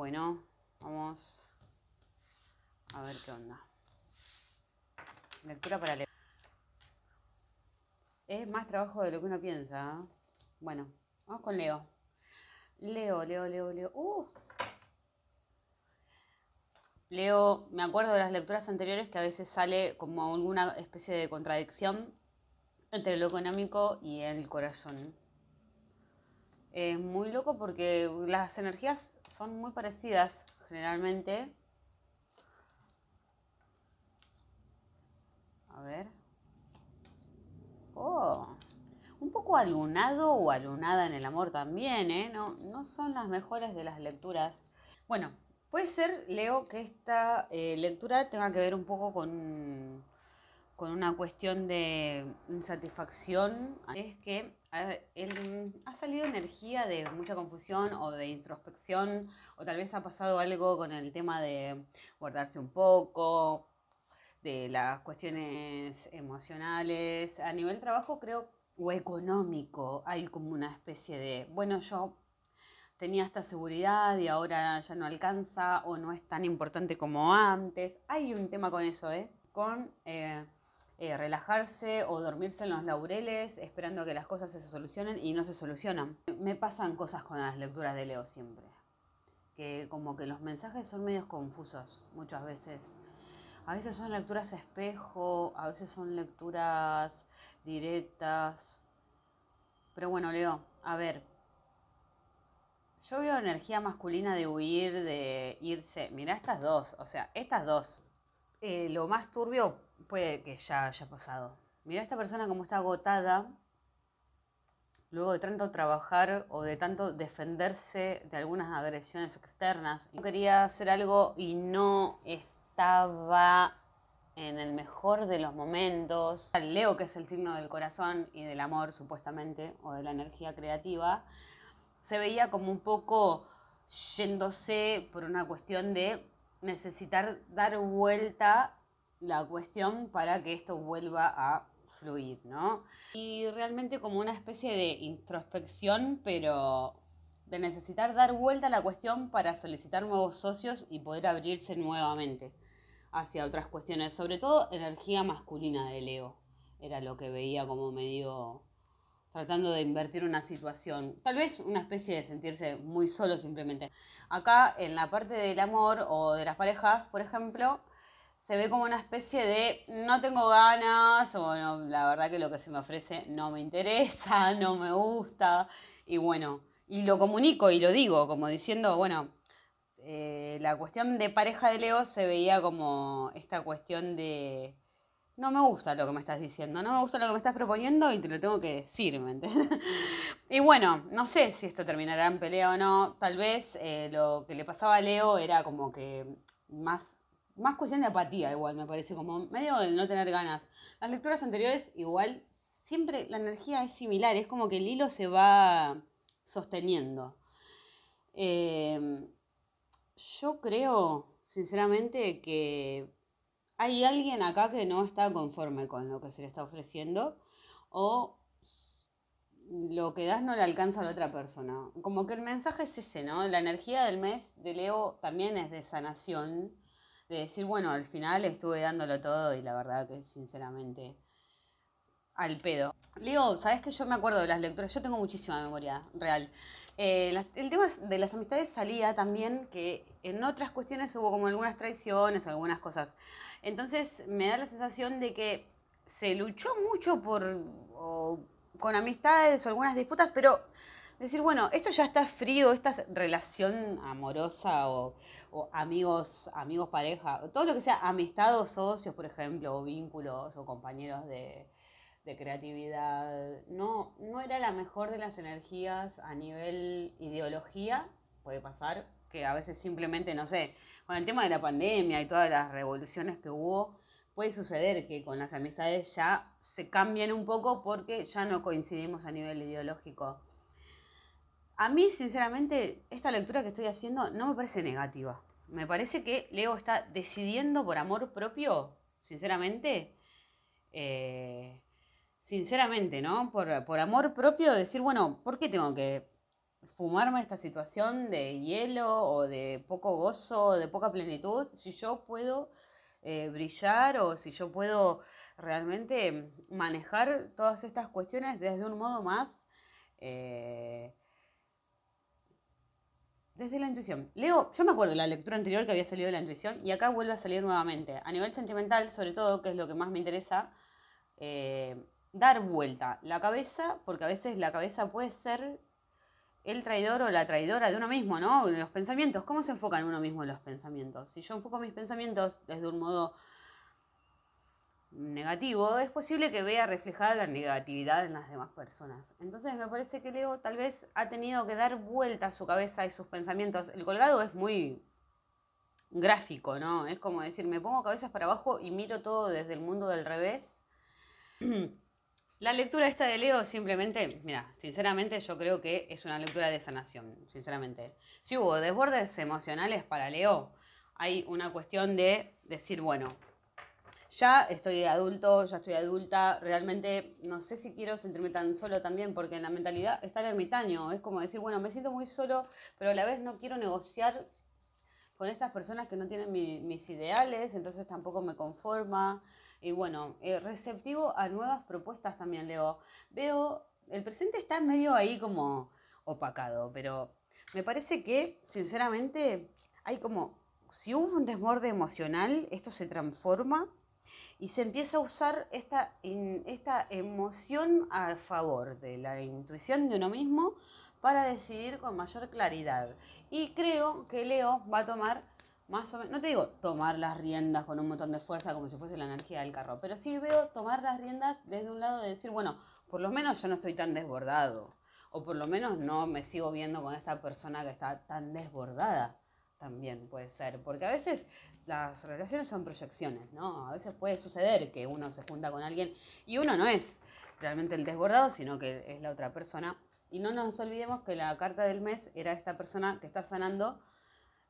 Bueno, vamos a ver qué onda. Lectura para leer. Es más trabajo de lo que uno piensa. ¿eh? Bueno, vamos con Leo. Leo, Leo, Leo, Leo. Uh. Leo, me acuerdo de las lecturas anteriores que a veces sale como alguna especie de contradicción entre lo económico y el corazón. Es muy loco porque las energías son muy parecidas generalmente. A ver. Oh, un poco alunado o alunada en el amor también, ¿eh? No, no son las mejores de las lecturas. Bueno, puede ser, Leo, que esta eh, lectura tenga que ver un poco con con una cuestión de insatisfacción es que ha salido energía de mucha confusión o de introspección o tal vez ha pasado algo con el tema de guardarse un poco, de las cuestiones emocionales. A nivel trabajo creo o económico hay como una especie de, bueno, yo tenía esta seguridad y ahora ya no alcanza o no es tan importante como antes. Hay un tema con eso, ¿eh? Con... Eh, eh, relajarse o dormirse en los laureles esperando que las cosas se solucionen y no se solucionan. Me pasan cosas con las lecturas de Leo siempre, que como que los mensajes son medios confusos muchas veces. A veces son lecturas espejo, a veces son lecturas directas. Pero bueno, Leo, a ver. Yo veo energía masculina de huir, de irse. Mira estas dos, o sea, estas dos. Eh, lo más turbio puede que ya haya pasado. Mira esta persona como está agotada luego de tanto trabajar o de tanto defenderse de algunas agresiones externas. Quería hacer algo y no estaba en el mejor de los momentos. Leo, que es el signo del corazón y del amor, supuestamente, o de la energía creativa, se veía como un poco yéndose por una cuestión de necesitar dar vuelta la cuestión para que esto vuelva a fluir, ¿no? Y realmente como una especie de introspección, pero de necesitar dar vuelta a la cuestión para solicitar nuevos socios y poder abrirse nuevamente hacia otras cuestiones, sobre todo energía masculina de Leo, era lo que veía como medio tratando de invertir una situación, tal vez una especie de sentirse muy solo simplemente. Acá en la parte del amor o de las parejas, por ejemplo, se ve como una especie de no tengo ganas o la verdad que lo que se me ofrece no me interesa, no me gusta y bueno, y lo comunico y lo digo como diciendo, bueno, eh, la cuestión de pareja de Leo se veía como esta cuestión de no me gusta lo que me estás diciendo, no me gusta lo que me estás proponiendo y te lo tengo que decir, ¿me y bueno, no sé si esto terminará en pelea o no, tal vez eh, lo que le pasaba a Leo era como que más más cuestión de apatía igual, me parece, como medio de no tener ganas. Las lecturas anteriores igual, siempre la energía es similar, es como que el hilo se va sosteniendo. Em, yo creo, sinceramente, que hay alguien acá que no está conforme con lo que se le está ofreciendo o lo que das no le alcanza a la otra persona. Como que el mensaje es ese, ¿no? La energía del mes de Leo también es de sanación de decir, bueno, al final estuve dándolo todo y la verdad que sinceramente al pedo. Leo, ¿sabes que yo me acuerdo de las lecturas? Yo tengo muchísima memoria real. Eh, el tema de las amistades salía también que en otras cuestiones hubo como algunas traiciones, algunas cosas. Entonces me da la sensación de que se luchó mucho por con amistades o algunas disputas, pero decir, bueno, esto ya está frío, esta relación amorosa o, amigos, amigos pareja, todo lo que sea amistad o socios, por ejemplo, o vínculos o compañeros de, creatividad, no, no era la mejor de las energías a nivel ideología, puede pasar, que a veces simplemente, no sé, con el tema de la pandemia y todas las revoluciones que hubo, puede suceder que con las amistades ya se cambien un poco porque ya no coincidimos a nivel ideológico. A mí, sinceramente, esta lectura que estoy haciendo no me parece negativa. Me parece que Leo está decidiendo por amor propio, sinceramente, eh, sinceramente, ¿no? Por, amor propio, decir, bueno, ¿por qué tengo que fumarme esta situación de hielo o de poco gozo, o de poca plenitud, si yo puedo eh, brillar o si yo puedo realmente manejar todas estas cuestiones desde un modo más... Eh, desde la intuición. Leo, yo me acuerdo de la lectura anterior que había salido de la intuición y acá vuelve a salir nuevamente. A nivel sentimental, sobre todo, que es lo que más me interesa, eh, dar vuelta la cabeza, porque a veces la cabeza puede ser el traidor o la traidora de uno mismo, ¿no? Los pensamientos, ¿cómo se enfocan uno mismo los pensamientos? Si yo enfoco mis pensamientos desde un modo negativo, es posible que vea reflejada la negatividad en las demás personas. Entonces me parece que Leo tal vez ha tenido que dar vuelta a su cabeza y sus pensamientos. El colgado es muy gráfico, ¿no? Es como decir, me pongo cabezas para abajo y miro todo desde el mundo del revés. La lectura esta de Leo simplemente, mira, sinceramente yo creo que es una lectura de sanación, sinceramente. Si hubo desbordes emocionales para Leo, hay una cuestión de decir, bueno, ya estoy adulto, ya estoy adulta, realmente no sé si quiero sentirme tan solo también, porque en la mentalidad está el ermitaño, es como decir, bueno, me siento muy solo, pero a la vez no quiero negociar con estas personas que no tienen mis ideales, entonces tampoco me conforma. Y bueno, eh, receptivo a nuevas propuestas también, Leo. Veo, el presente está medio ahí como opacado, pero me parece que, sinceramente, hay como, si hubo un desborde emocional, esto se transforma y se empieza a usar esta, esta emoción a favor de la intuición de uno mismo para decidir con mayor claridad. Y creo que Leo va a tomar no te digo tomar las riendas con un montón de fuerza como si fuese la energía del carro, pero sí veo tomar las riendas desde un lado de decir, bueno, por lo menos yo no estoy tan desbordado, o por lo menos no me sigo viendo con esta persona que está tan desbordada también puede ser, porque a veces las relaciones son proyecciones, ¿no? A veces puede suceder que uno se junta con alguien y uno no es realmente el desbordado, sino que es la otra persona. Y no nos olvidemos que la carta del mes era esta persona que está sanando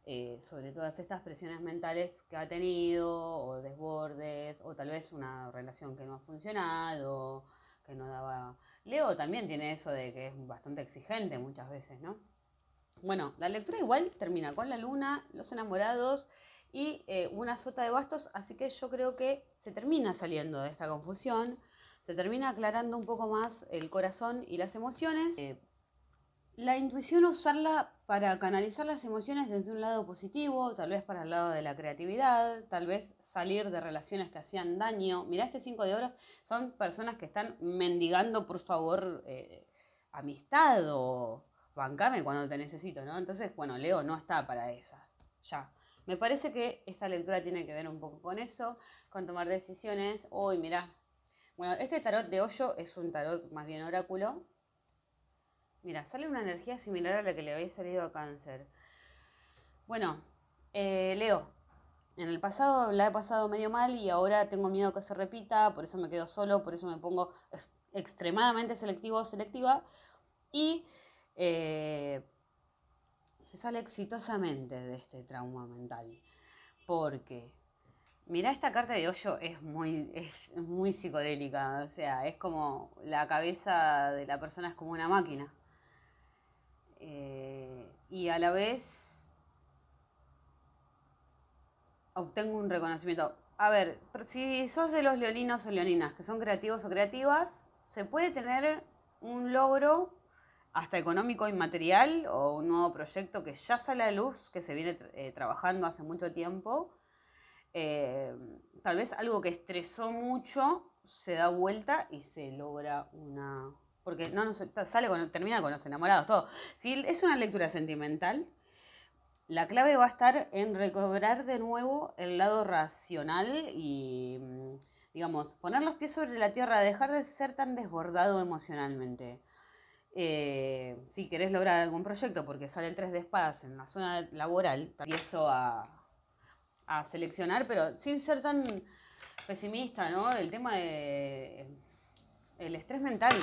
eh, sobre todas estas presiones mentales que ha tenido, o desbordes, o tal vez una relación que no ha funcionado, que no daba... Leo también tiene eso de que es bastante exigente muchas veces, ¿no? Bueno, la lectura igual termina con la luna, los enamorados y eh, una sota de bastos, así que yo creo que se termina saliendo de esta confusión, se termina aclarando un poco más el corazón y las emociones. Eh, la intuición usarla para canalizar las emociones desde un lado positivo, tal vez para el lado de la creatividad, tal vez salir de relaciones que hacían daño. Mirá, este cinco de oros son personas que están mendigando, por favor, eh, amistad o bancame cuando te necesito, ¿no? Entonces, bueno, Leo no está para esa, ya. Me parece que esta lectura tiene que ver un poco con eso, con tomar decisiones. Uy, mira. Bueno, este tarot de hoyo es un tarot más bien oráculo. Mira, sale una energía similar a la que le había salido a cáncer. Bueno, eh, Leo, en el pasado la he pasado medio mal y ahora tengo miedo que se repita, por eso me quedo solo, por eso me pongo extremadamente selectivo o selectiva. Y eh, se sale exitosamente de este trauma mental. Porque, mira, esta carta de hoyo es muy, es muy psicodélica, o sea, es como la cabeza de la persona es como una máquina. Eh, y a la vez obtengo un reconocimiento. A ver, si sos de los leoninos o leoninas que son creativos o creativas, se puede tener un logro hasta económico y material o un nuevo proyecto que ya sale a luz, que se viene eh, trabajando hace mucho tiempo. Eh, tal vez algo que estresó mucho se da vuelta y se logra una... Porque no nos, sale con, termina con los enamorados, todo. Si es una lectura sentimental, la clave va a estar en recobrar de nuevo el lado racional y, mm, digamos, poner los pies sobre la tierra, dejar de ser tan desbordado emocionalmente. Eh, si querés lograr algún proyecto, porque sale el 3 de espadas en la zona laboral, empiezo a, a seleccionar, pero sin ser tan pesimista, ¿no? El tema de el estrés mental